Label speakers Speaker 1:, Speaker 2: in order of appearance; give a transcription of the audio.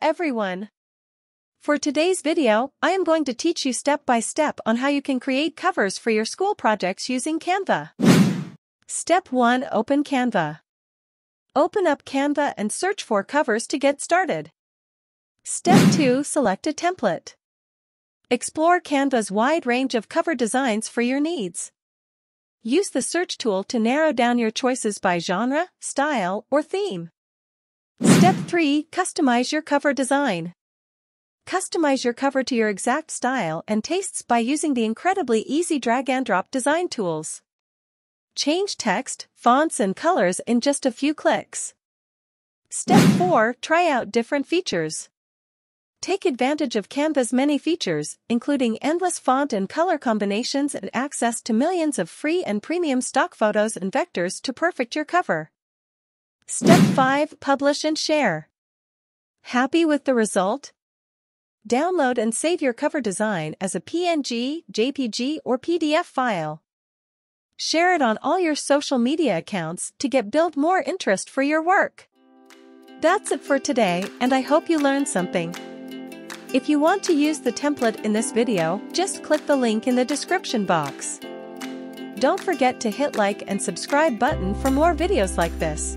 Speaker 1: everyone! For today's video, I am going to teach you step by step on how you can create covers for your school projects using Canva. Step 1 Open Canva. Open up Canva and search for covers to get started. Step 2 Select a template. Explore Canva's wide range of cover designs for your needs. Use the search tool to narrow down your choices by genre, style, or theme. Step 3 Customize your cover design. Customize your cover to your exact style and tastes by using the incredibly easy drag and drop design tools. Change text, fonts, and colors in just a few clicks. Step 4 Try out different features. Take advantage of Canva's many features, including endless font and color combinations and access to millions of free and premium stock photos and vectors to perfect your cover. Step 5 Publish and share. Happy with the result? Download and save your cover design as a PNG, JPG, or PDF file. Share it on all your social media accounts to get build more interest for your work. That's it for today, and I hope you learned something. If you want to use the template in this video, just click the link in the description box. Don't forget to hit like and subscribe button for more videos like this.